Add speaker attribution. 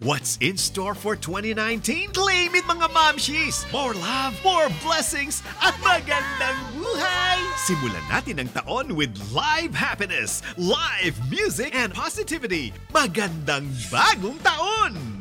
Speaker 1: What's in store for 2019? Claim it mga mamshis! More love, more blessings, at magandang buhay! Simulan natin ang taon with live happiness, live music, and positivity. Magandang bagong taon!